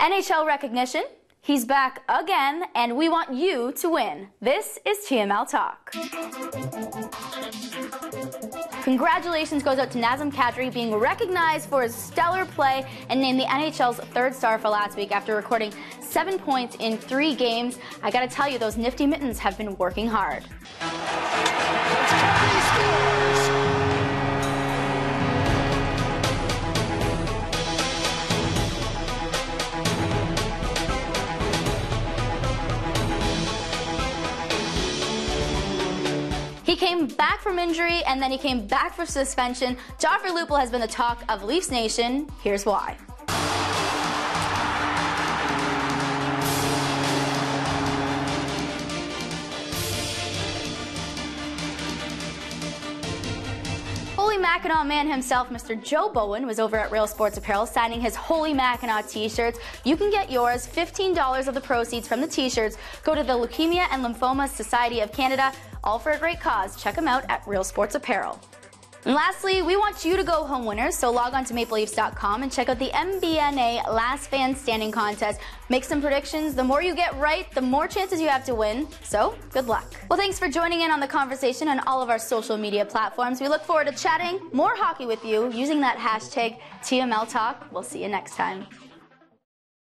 NHL recognition. He's back again, and we want you to win. This is TML Talk. Congratulations goes out to Nazem Kadri being recognized for his stellar play and named the NHL's third star for last week after recording seven points in three games. I gotta tell you, those nifty mittens have been working hard. He came back from injury and then he came back for suspension. Joffrey Lupul has been the talk of Leafs Nation. Here's why. Holy Mackinaw man himself, Mr. Joe Bowen, was over at Real Sports Apparel signing his Holy Mackinaw t-shirts. You can get yours, $15 of the proceeds from the t-shirts go to the Leukemia and Lymphoma Society of Canada, all for a great cause. Check them out at Real Sports Apparel. And lastly, we want you to go home winners, so log on to mapleleafs.com and check out the MBNA Last Fan Standing Contest. Make some predictions. The more you get right, the more chances you have to win. So, good luck. Well, thanks for joining in on the conversation on all of our social media platforms. We look forward to chatting more hockey with you using that hashtag TML Talk. We'll see you next time.